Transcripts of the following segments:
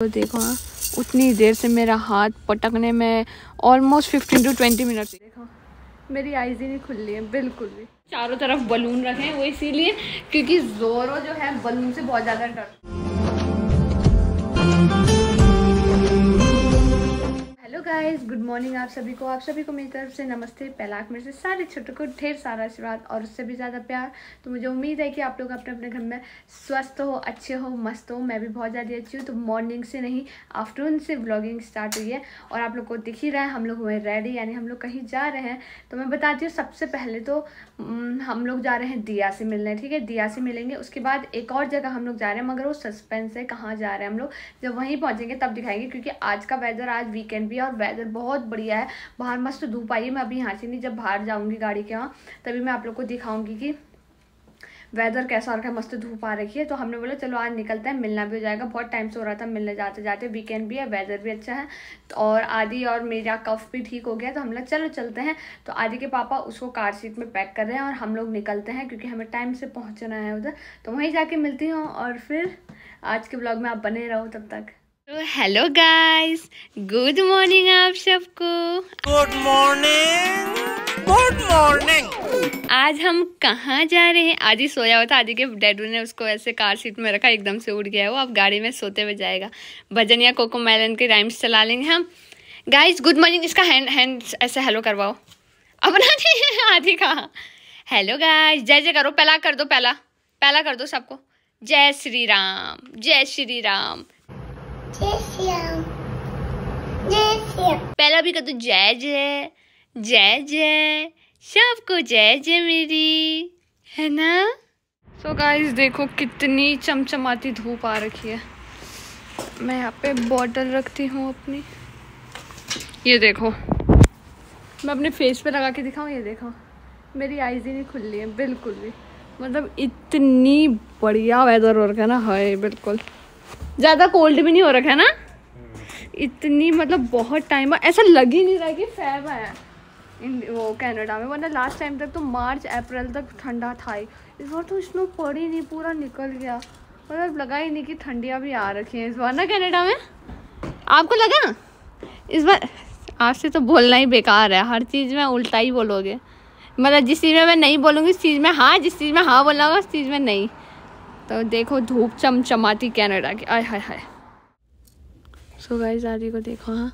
तो देखो हाँ उतनी देर से मेरा हाथ पटकने में almost fifteen to twenty minute देखो, मेरी आईज ही नहीं खुल रही है, बिल्कुल भी। चारों तरफ़ बलून रखे हैं वो इसीलिए क्योंकि जोरो जो है बलून से बहुत ज़्यादा डर गाइस गुड मॉर्निंग आप सभी को। आप सभी को मेरी तरफ़ से नमस्ते। पहलाक मेरे से सारे छोटों को ढेर सारा आशीर्वाद और उससे भी ज़्यादा प्यार। तो मुझे उम्मीद है कि आप लोग अपने अपने घर में स्वस्थ हो, अच्छे हो, मस्त हो। मैं भी बहुत ज़्यादा अच्छी हूँ तो मॉर्निंग से नहीं आफ्टरनून से ब्लॉगिंग स्टार्ट हुई है। और आप लोग को दिख ही रहा है, हम लोग हुए रेडी यानी हम लोग कहीं जा रहे हैं। तो मैं बताती हूँ, सबसे पहले तो हम लोग जा रहे हैं दिया से मिलने, ठीक है? दिया से मिलेंगे। उसके बाद एक और जगह हम लोग जा रहे हैं, मगर वो सस्पेंस है, कहाँ जा रहे हैं हम लोग? जब वहीं पहुँचेंगे तब दिखाएँगे, क्योंकि आज का वेदर आज वीकेंड भी है और वेदर बहुत बढ़िया है। बाहर मस्त धूप आई है, मैं अभी यहाँ से नहीं, जब बाहर जाऊँगी गाड़ी के वहाँ तभी मैं आप लोग को दिखाऊँगी कि वेदर कैसा रखा है मस्त धूप आ रखी है तो हमने बोला चलो आज निकलते हैं मिलना भी हो जाएगा बहुत टाइम से हो रहा था मिलने जाते जाते वीकेंड भी है वेदर भी अच्छा है। तो और आदि और मेरा कफ भी ठीक हो गया तो हम लोग चलो चलते हैं। तो आदि के पापा उसको कार सीट में पैक कर रहे हैं और हम लोग निकलते हैं क्योंकि हमें टाइम से पहुँचना है उधर। तो वहीं जाके मिलती हूँ और फिर आज के ब्लॉग में आप बने रहो तब तक। तो हेलो गाइस गुड मॉर्निंग आप सबको। Good morning good morning. आज हम कहाँ जा रहे हैं? आज ही सोया हुआ था आदि के डैडू ने उसको ऐसे कार सीट में रखा एकदम से उठ गया है वो। अब गाड़ी में सोते हुए जाएगा। भजन या कोको मैलन के राइम्स चला लेंगे हम। गाइस गुड मॉर्निंग इसका हैंड हैंड ऐसे हेलो करवाओ। अपना नहीं आदि का। हेलो गाइस जय जय करो पहला कर दो पहला। पहला कर दो सबको। जय श्री राम। जय श्री राम। पहला भी कर दो जय जय। जय जय। सबको जय जय मेरी। है ना? सो so गाइस देखो कितनी चमचमाती धूप आ रखी है। मैं यहाँ पे बॉटल रखती हूँ अपनी। ये देखो। मैं अपने फेस पे लगा के दिखाऊँ ये देखो। मेरी आईज ही नहीं खुल रही है बिल्कुल भी। मतलब इतनी बढ़िया वेदर हो रखा है ना हाय बिल्कुल। ज़्यादा कोल्ड भी नहीं हो रखा है ना? इतनी मतलब बहुत टाइम ऐसा लग ही नहीं रहा कि फैब है। इन वो कनाडा में, वरना लास्ट टाइम तक तो मार्च, अप्रैल तक ठंडा था ही। इस बार तो स्नो पड़ी नहीं, पूरा निकल गया। मतलब लगा ही नहीं कि ठंडियाँ भी आ रखी हैं इस बार, ना कनाडा में? आपको लगा? इस बार आपसे तो बोलना ही बेकार है, हर चीज़ में उल्टा ही बोलोगे। मतलब जिस चीज़ में मैं नहीं बोलूँगी, उस चीज़ में हाँ जिस चीज़ में हाँ बोलना होगा, उस चीज़ में नहीं। तो देखो धूप चमचमाती कैनेडा की, आय हाय हाय। सो गाइस आदि को देखो हाँ।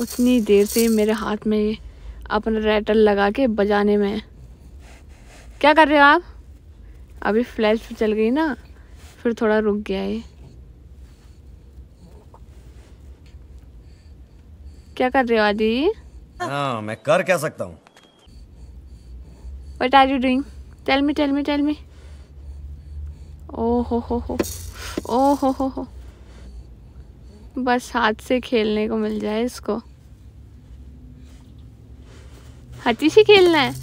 उतनी देर से मेरे हाथ में ये अपना रेटल लगा के बजाने में। क्या कर रहे हो आप? अभी फ्लैश चल गई ना फिर थोड़ा रुक गया ये। क्या कर रहे हो आदि? हाँ मैं कर क्या सकता हूँ? What are you doing? Tell me tell me tell me ओ हो हो हो ओ हो हो हो बस हाथ से खेलने को मिल जाए इसको। हाथी से खेलना है।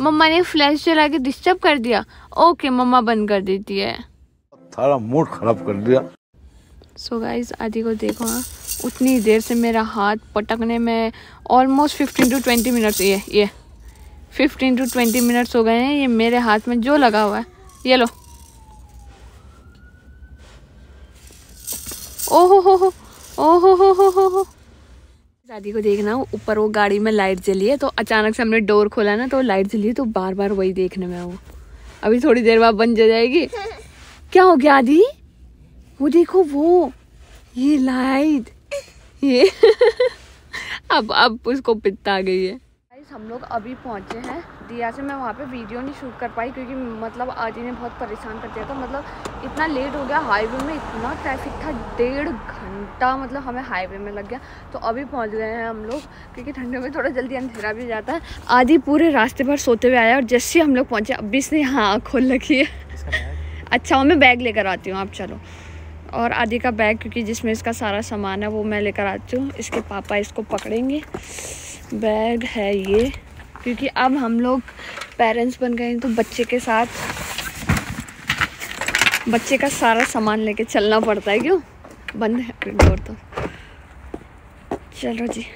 मम्मा ने फ्लैश चला के डिस्टर्ब कर दिया। ओके मम्मा बंद कर देती है। सारा मूड खराब कर दिया। सो so गाइस आदि को देखो हाँ। उतनी देर से मेरा हाथ पटकने में almost fifteen to twenty minutes ये ये। फिफ्टीन टू ट्वेंटी मिनट्स हो गए हैं। ये मेरे हाथ में जो लगा हुआ है। ये लो। ओहो हो हो ओहो हो हो हो हो। दादी को देखना ऊपर वो गाड़ी में लाइट जली है तो अचानक से हमने डोर खोला ना तो लाइट जली है तो बार बार वही देखने में वो अभी थोड़ी देर बाद बंद हो जाएगी। क्या हो गया आदि वो देखो वो ये लाइट ये। अब अब उसको पिता आ गई है। हम लोग अभी पहुँचे हैं। दिया से मैं वहाँ पे वीडियो नहीं शूट कर पाई क्योंकि मतलब आदि ने बहुत परेशान कर दिया। था मतलब इतना लेट हो गया हाईवे में इतना ट्रैफ़िक था डेढ़ घंटा मतलब हमें हाईवे में लग गया। तो अभी पहुँच गए हैं हम लोग क्योंकि ठंडे में थोड़ा जल्दी अंधेरा भी जाता है। आदि पूरे रास्ते भर सोते हुए आया और जैसे हम लोग पहुँचे अभी इसने यहाँ आँख खोल रखी है। अच्छा मैं बैग लेकर आती हूँ आप चलो। और आदि का बैग क्योंकि जिसमें इसका सारा सामान है वो मैं लेकर आती हूँ। इसके पापा इसको पकड़ेंगे। बैग है ये, क्योंकि अब हम लोग पेरेंट्स बन गए तो बच्चे के साथ, बच्चे का सारा सामान लेके चलना पड़ता है क्यों? बंद है डोर तो। चलो जी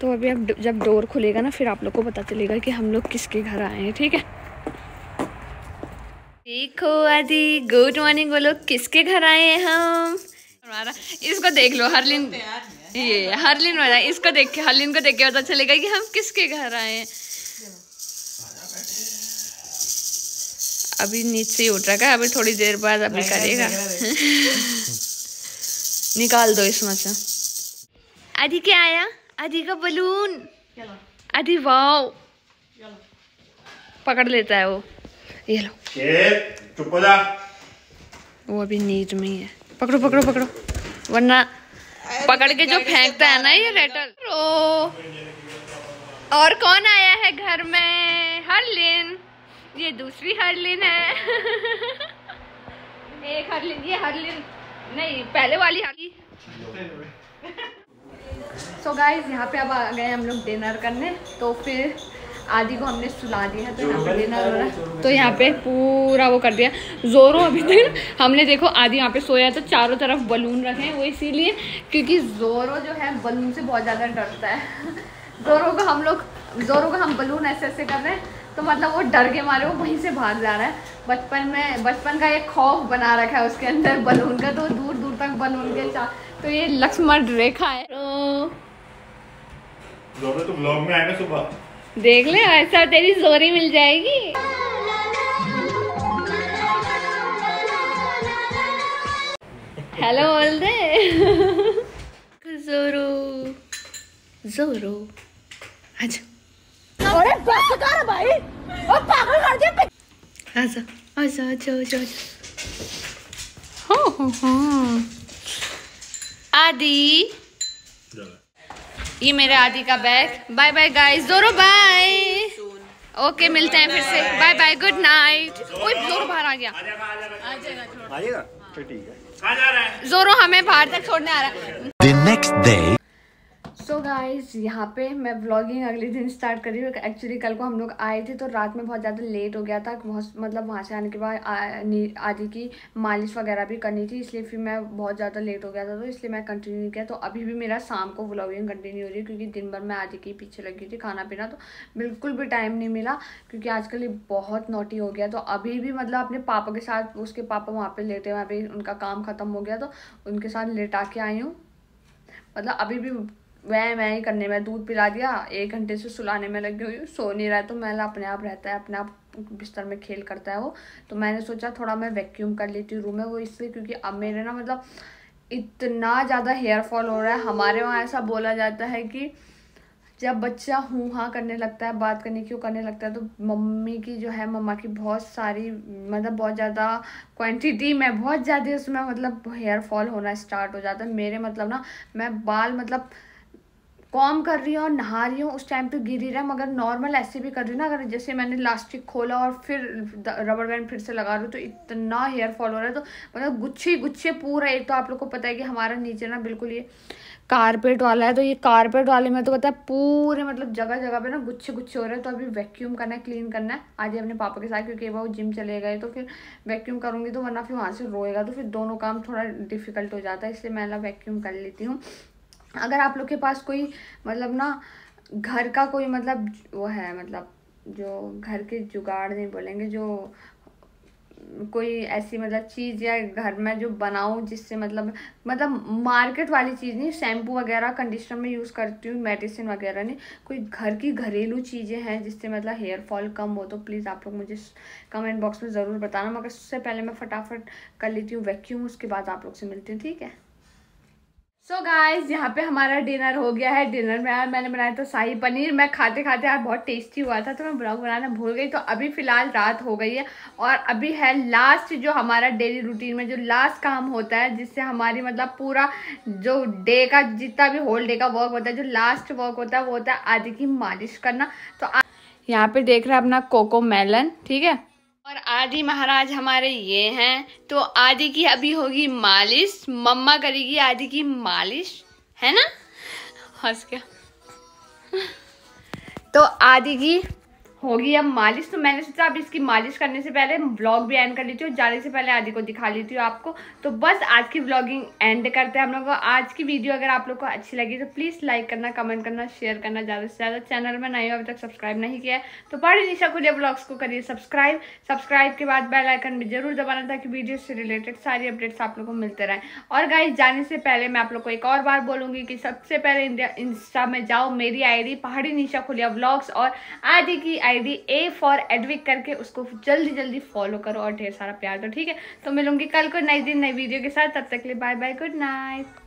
तो अभी अब जब डोर खुलेगा ना, फिर आप लोग को पता चलेगा कि हम लोग किसके घर आए हैं, ठीक है? देखो आदि गुड मॉर्निंग बोलो, किसके घर आए हैं हम? हमारा इसको देख लो हर हरलिन ये हरलिन वाला इसको देख के हरलिन को देख के पता चलेगा कि हम किसके घर आए हैं। अभी नीचे ही उठ रखा है अभी थोड़ी देर बाद अभी करेगा। निकाल दो इसमें से। आदि क्या आया? आदि का बलून। आदि वाओ पकड़ लेता है वो। ये लो। चुप हो जा। वो अभी नींद में ही है। पकड़ो पकड़ो पकड़ो। वरना पकड़ के जो फेंकता है ना ये रेटल। ओ और कौन आया है घर में? हरलिन। ये दूसरी हरलिन है। एक हरलिन ये हरलिन। नहीं पहले वाली हरलिन सो गाइस यहाँ पे अब आ गए हम लोग डिनर करने तो फिर आदि को हमने सुला दिया है तो यहाँ पे डिनर हो रहा है तो यहाँ पे पूरा वो कर दिया। जोरो अभी तक हमने देखो आदि यहाँ पे सोया है तो चारों तरफ़ बलून रखे हैं वो इसीलिए क्योंकि जोरो जो है बलून से बहुत ज़्यादा डरता है। जोरो को हम लोग जोरो को हम बलून ऐसे ऐसे कर रहे हैं तो मतलब वो डर के मारे वो वहीं से भाग जा रहा है। बचपन में बचपन का एक खौफ बना रखा है उसके अंदर बलून का तो दूर दूर तक बलून के चा तो ये लक्ष्मण रेखा है। तो तो ब्लॉग में आएगा सुबह? देख ले ऐसा तेरी जोरी मिल जाएगी। हेलो बोल दे। जोरो। जोरो। आजा। आजा आजा आजा आजा आजा। हाँ हाँ हाँ। आदि। ये मेरे आदि का बैग। बाय बाय गाइस जोरो बाय ओके मिलते हैं फिर से। बाय बाय गुड नाइट ओए जोरो बाहर आ गया। आइएगा तो ठीक है कहाँ जा रहा है। जोरो हमें बाहर तक छोड़ने आ रहा है। Next day. सो गाइस यहाँ पे मैं व्लॉगिंग अगले दिन स्टार्ट कर रही हूँ। एक्चुअली कल को हम लोग आए थे तो रात में बहुत ज़्यादा लेट हो गया था। बहुत मतलब वहाँ से आने के बाद आदि की मालिश वगैरह भी करनी थी, इसलिए फिर मैं बहुत ज़्यादा लेट हो गया था तो इसलिए मैं कंटिन्यू नहीं किया। तो अभी भी मेरा शाम को व्लॉगिंग कंटिन्यू हो रही है क्योंकि दिन भर मैं आदि के पीछे लगी थी खाना पीना तो बिल्कुल भी टाइम नहीं मिला क्योंकि आजकल ये बहुत नोटी हो गया। तो अभी भी मतलब अपने पापा के साथ, उसके पापा वहाँ पर लेटे वहाँ पे उनका काम ख़त्म हो गया तो उनके साथ लेटा के आई हूँ। मतलब अभी भी वह मैं ही करने, में दूध पिला दिया, एक घंटे से सुलाने में लगी हुई सो नहीं रहा तो मैला अपने आप रहता है, अपने आप बिस्तर में खेल करता है वो। तो मैंने सोचा थोड़ा मैं वैक्यूम कर लेती हूँ रूम में, वो इसलिए क्योंकि अब मेरे ना मतलब इतना ज़्यादा हेयर फॉल हो रहा है, हमारे वहाँ ऐसा बोला जाता है कि जब बच्चा हूँ हाँ करने लगता है, बात करने की वो करने लगता है तो मम्मी की जो है, मम्मा की बहुत सारी मतलब बहुत ज़्यादा क्वांटिटी में, बहुत ज़्यादा उसमें मतलब हेयर फॉल होना स्टार्ट हो जाता है। मेरे मतलब ना, मैं बाल मतलब कॉम कर रही हूँ और नहा रही हूँ, उस टाइम पे गिर ही रहा है, मगर नॉर्मल ऐसे भी कर रही हूँ ना, अगर जैसे मैंने लास्टिक खोला और फिर रबर बैंड फिर से लगा रही हूँ तो इतना हेयर फॉल हो रहा है तो मतलब गुच्छे गुच्छे पूरा, एक तो आप लोग को पता है कि हमारा नीचे ना बिल्कुल ये कारपेट वाला है तो ये कारपेट वाले में तो पता है पूरे मतलब जगह जगह पे ना गुच्छे गुच्छे हो रहे हैं तो अभी वैक्यूम करना है क्लीन करना है। आज ही अपने पापा के साथ, क्योंकि वो जिम चले गए तो फिर वैक्यूम करूँगी तो वरना फिर वहाँ से रोएगा तो फिर दोनों काम थोड़ा डिफ़िकल्ट हो जाता है, इसलिए मैं ना वैक्यूम कर लेती हूँ। अगर आप लोग के पास कोई मतलब ना घर का कोई मतलब वो है मतलब जो घर के जुगाड़ नहीं बोलेंगे, जो कोई ऐसी मतलब चीज़ या घर में जो बनाऊँ जिससे मतलब मतलब मार्केट वाली चीज़ नहीं शैम्पू वगैरह कंडीशनर में यूज़ करती हूँ मेडिसिन वगैरह नहीं। कोई घर की घरेलू चीज़ें हैं जिससे मतलब हेयर फॉल कम हो तो प्लीज़ आप लोग मुझे कमेंट बॉक्स में ज़रूर बताना। मगर उससे पहले मैं फटाफट कर लेती हूँ वैक्यूम उसके बाद आप लोग से मिलती हूँ, ठीक है? सो गाइस यहाँ पे हमारा डिनर हो गया है। डिनर में यार मैंने बनाया था शाही पनीर। मैं खाते खाते यार बहुत टेस्टी हुआ था तो मैं ब्लॉग बनाना भूल गई। तो अभी फ़िलहाल रात हो गई है और अभी है लास्ट जो हमारा डेली रूटीन में जो लास्ट काम होता है, जिससे हमारी मतलब पूरा जो डे का जितना भी होल डे का वर्क होता है, जो लास्ट वर्क होता है, वो होता है आदि की मालिश करना। तो यहाँ पे देख रहे हैं अपना कोको मेलन ठीक है? और आदि महाराज हमारे ये हैं तो आदि की अभी होगी मालिश, मम्मा करेगी आदि की मालिश, है ना? हंस क्या तो आदि की होगी अब मालिश। तो मैंने सोचा अब इसकी मालिश करने से पहले व्लॉग भी एंड कर लेती हूँ, जाने से पहले आदि को दिखा लेती हूँ आपको। तो बस आज की व्लॉगिंग एंड करते हैं हम लोग। आज की वीडियो अगर आप लोग को अच्छी लगी तो प्लीज़ लाइक करना कमेंट करना शेयर करना ज़्यादा से ज़्यादा। चैनल में नहीं हो, अभी तक सब्सक्राइब नहीं किया तो पढ़ी निशा खुलिया ब्लॉग्स को, करिए सब्सक्राइब सब्सक्राइब के बाद बेल आइकन भी ज़रूर दबाना, ताकि वीडियो से रिलेटेड सारी अपडेट्स आप लोग को मिलते रहें। और गाइज़ जाने से पहले मैं आप लोग को एक और बार बोलूँगी कि सबसे पहले इंस्टा में जाओ, मेरी आईडी पहाड़ी निशा खुलिया ब्लॉग्स और आदि की आई ए फॉर एडविक करके उसको जल्दी जल्दी फॉलो करो और ढेर सारा प्यार दो, ठीक है? तो मिलूँगी कल को नई दिन नई वीडियो के साथ, तब तक के लिए बाय बाय गुड नाइट